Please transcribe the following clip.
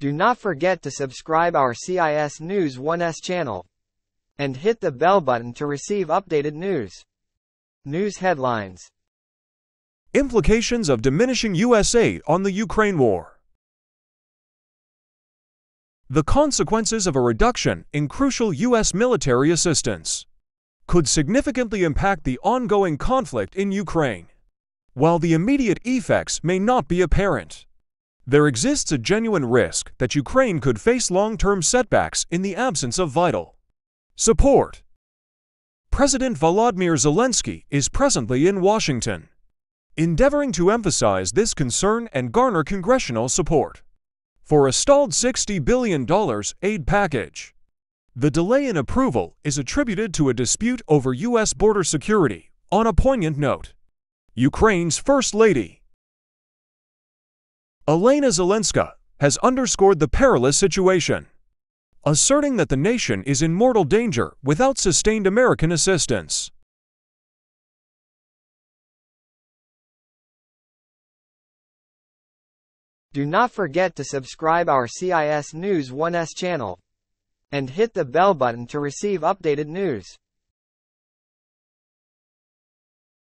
Do not forget to subscribe our CIS News 1S channel and hit the bell button to receive updated news. News headlines. Implications of diminishing USA on the Ukraine war. The consequences of a reduction in crucial U.S. military assistance could significantly impact the ongoing conflict in Ukraine. While the immediate effects may not be apparent, there exists a genuine risk that Ukraine could face long-term setbacks in the absence of vital support. President Volodymyr Zelensky is presently in Washington, endeavoring to emphasize this concern and garner congressional support for a stalled $60 billion aid package. The delay in approval is attributed to a dispute over U.S. border security. On a poignant note, Ukraine's First Lady, Olena Zelenska has underscored the perilous situation, asserting that the nation is in mortal danger without sustained American assistance. Do not forget to subscribe our CIS News 1S channel and hit the bell button to receive updated news.